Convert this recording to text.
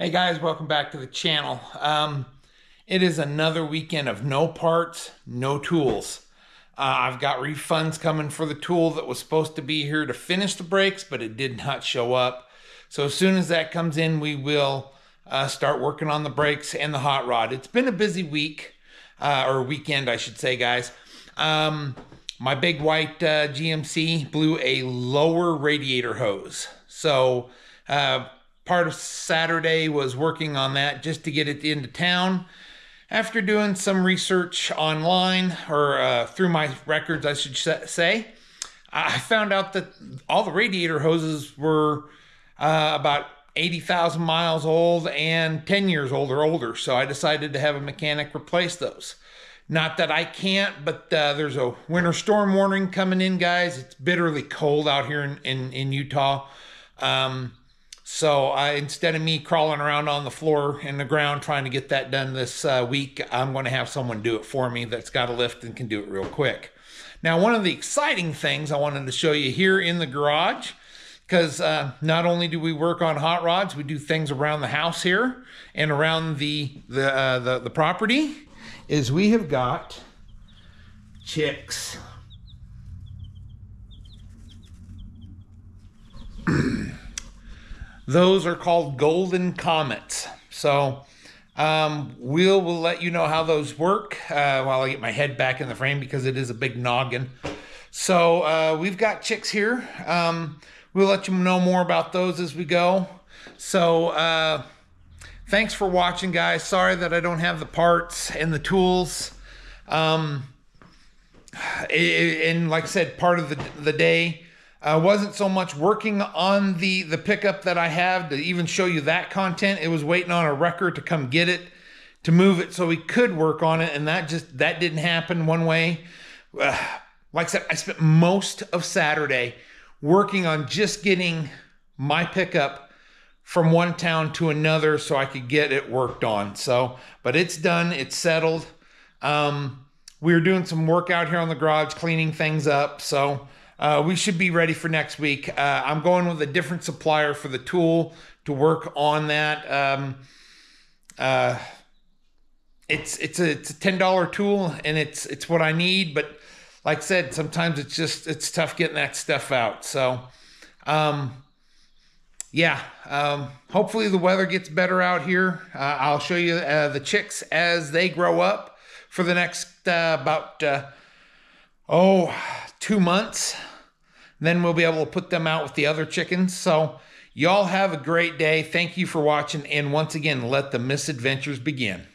Hey guys, welcome back to the channel. Um, it is another weekend of no parts, no tools. Uh, I've got refunds coming for the tool that was supposed to be here to finish the brakes, but it did not show up. So as soon as that comes in, we will uh, start working on the brakes and the hot rod. It's been a busy week, uh, or weekend, I should say, guys. Um, my big white uh, GMC blew a lower radiator hose. So uh, part of Saturday was working on that just to get it into town. After doing some research online, or uh, through my records, I should say, I found out that all the radiator hoses were uh, about 80,000 miles old and 10 years old or older. So I decided to have a mechanic replace those. Not that I can't, but uh, there's a winter storm warning coming in, guys. It's bitterly cold out here in, in, in Utah. Um, so I, instead of me crawling around on the floor and the ground trying to get that done this uh, week, I'm going to have someone do it for me that's got a lift and can do it real quick. Now, one of the exciting things I wanted to show you here in the garage, because uh, not only do we work on hot rods, we do things around the house here and around the the uh, the, the property. Is we have got chicks. Those are called golden comets. So um, we'll, we'll let you know how those work uh, while I get my head back in the frame because it is a big noggin. So uh, we've got chicks here. Um, we'll let you know more about those as we go. So uh, thanks for watching, guys. Sorry that I don't have the parts and the tools. Um, and like I said, part of the, the day uh, wasn't so much working on the the pickup that I have to even show you that content. It was waiting on a wrecker to come get it to move it so we could work on it, and that just that didn't happen one way. Uh, like I said, I spent most of Saturday working on just getting my pickup from one town to another so I could get it worked on. So, but it's done, it's settled. Um, we were doing some work out here on the garage, cleaning things up. So uh, we should be ready for next week. Uh, I'm going with a different supplier for the tool to work on that. Um, uh, it's it's a it's a ten dollar tool and it's it's what I need, but like I said, sometimes it's just it's tough getting that stuff out. So, um, yeah, um, hopefully the weather gets better out here. Uh, I'll show you uh, the chicks as they grow up for the next uh, about oh two months. Then we'll be able to put them out with the other chickens. So y'all have a great day. Thank you for watching. And once again, let the misadventures begin.